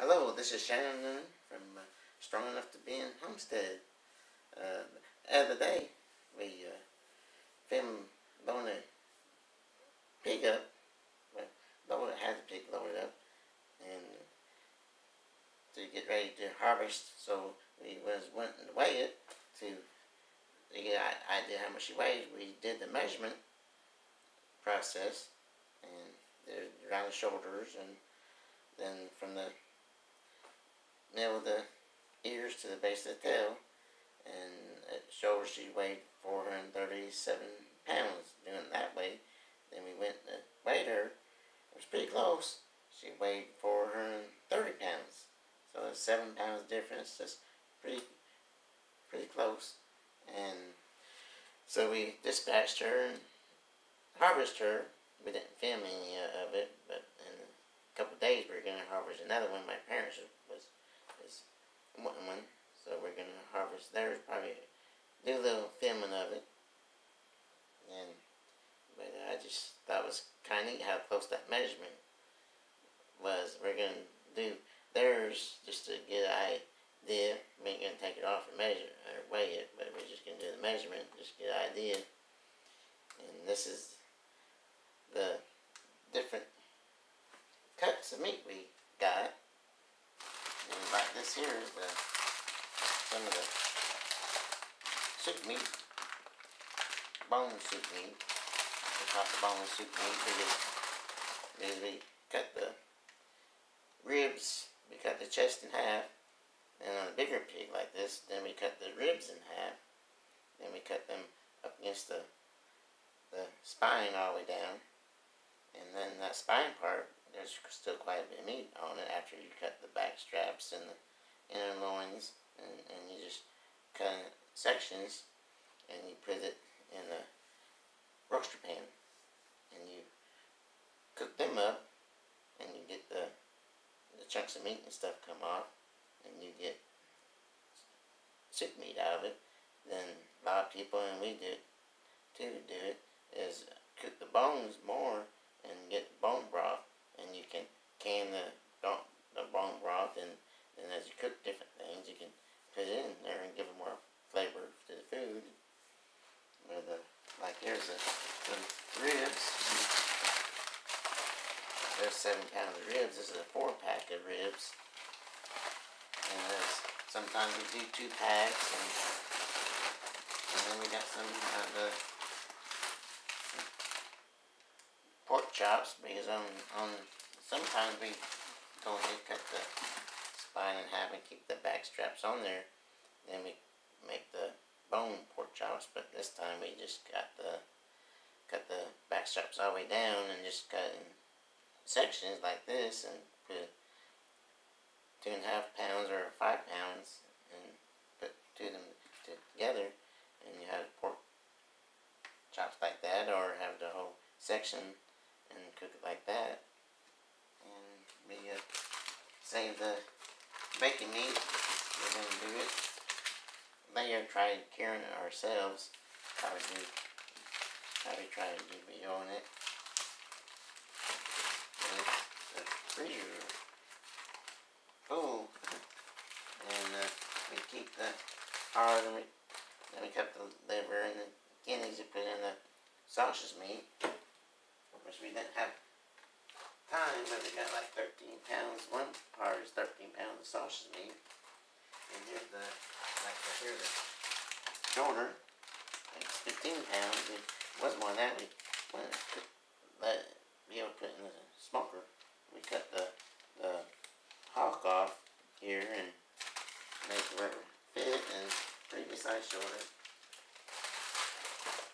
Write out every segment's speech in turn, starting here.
Hello, this is Shannon from uh, Strong Enough to Bend Homestead. Uh, the other day, we uh, filmed loading a pig up. Well, lowered, had the pig loaded up, and to get ready to harvest. So we was wanting to weigh it to, to get an idea how much she weighs. We did the measurement process, and around the shoulders, and then from the of the ears to the base of the tail, and it shows she weighed 437 pounds. Doing that way, then we went and weighed her. It was pretty close. She weighed 430 pounds, so it's seven pounds difference. That's pretty, pretty close. And so we dispatched her and harvested her. We didn't film any of it, but in a couple days we are going to harvest another one. My parents wanting one, so we're going to harvest theirs. Probably do a little filming of it. And but I just thought it was kind of neat how close that measurement was. We're going to do theirs just to get an idea. We ain't going to take it off and measure or weigh it, but we're just going to do the measurement, just get an idea. And this is the different cuts of meat we got. And like this here is the some of the soup meat, bone soup meat. We cut the bone soup meat. We is we cut the ribs, we cut the chest in half. And on a bigger pig like this, then we cut the ribs in half. Then we cut them up against the the spine all the way down. And then that spine part, there's still quite a bit of meat on it after you cut the back straps and the inner loins. And, and you just cut sections and you put it in a roaster pan. And you cook them up and you get the, the chunks of meat and stuff come off and you get soup meat out of it. Then a lot of people, and we do it too, do it, is cook the bones more and get bone broth, and you can can the the bone broth, and and as you cook different things, you can put it in there and give it more flavor to the food. With the the, the ribs. There's seven pounds of ribs. This is a four pack of ribs. And there's sometimes we do two packs, and, and then we got some of the pork chops because on on sometimes we go ahead and cut the spine in half and keep the back straps on there. Then we make the bone pork chops, but this time we just got the cut the back straps all the way down and just cut in sections like this and put two and a half pounds or five pounds and put two of them together and you have pork chops like that or have the whole section and cook it like that. And we uh, save the bacon meat. We're going to do it. Later, try curing it ourselves. We do, how we try to do video on it. And the freezer full. And uh, we keep the heart and we, then we cut the liver and the kidneys and put in the sausage meat which we didn't have time, but we got like 13 pounds. One part is 13 pounds of sausage meat. And here's the, like here's the shoulder. It's 15 pounds. Was more than that. We let be able to put in the smoker. We cut the, the hock off here and make it where fit and pretty good size shoulder.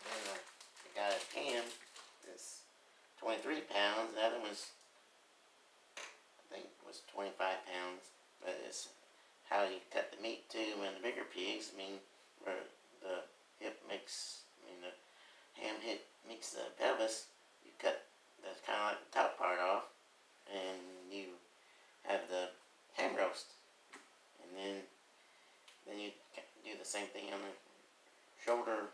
Then we got a ham. This 23 pounds. The other was, I think, was 25 pounds. But it's how you cut the meat too. When the bigger pigs, I mean, where the hip makes, I mean, the ham hip makes pelvis, you cut the kind of like top part off, and you have the ham roast, and then then you do the same thing on the shoulder.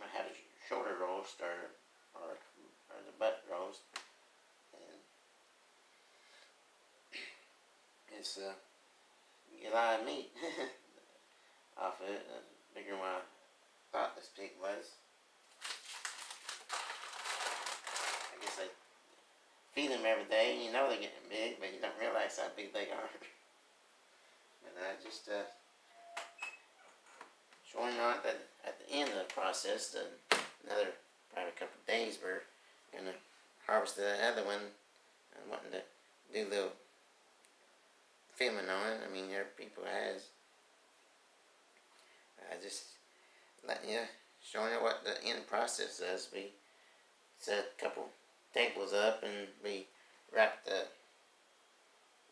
I have a shoulder roast or or or the butt roast. And just uh, get a lot of meat off of it. Bigger than I thought this pig was. I guess I feed them every day. You know they're getting big, but you don't realize how big they are. And I just uh, showing on that at the end of the process, uh, another probably a couple of days, we're gonna harvest the other one. I'm wanting to do a little filming on it. I mean, there are people has. I just letting you showing you what the end process is. We said a couple tables up and we wrapped the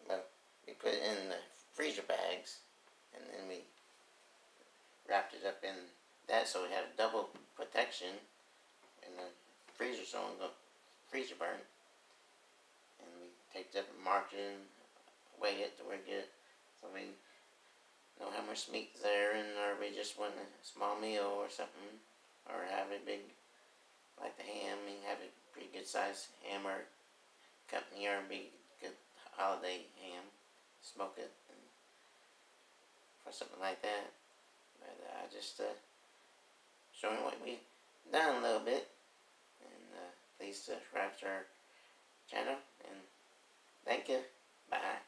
well, we put it in the freezer bags and then we wrapped it up in that so we have double protection in the freezer so it don't freezer burn. And we taped up and marked it and weighed it to where get so we know how much meat's there and or we just want a small meal or something or have a big like the ham and have a pretty good size hammer, or company or big good holiday ham smoke it for something like that. But uh, I just uh, showing what we done a little bit. And uh, please subscribe to our channel and thank you. Bye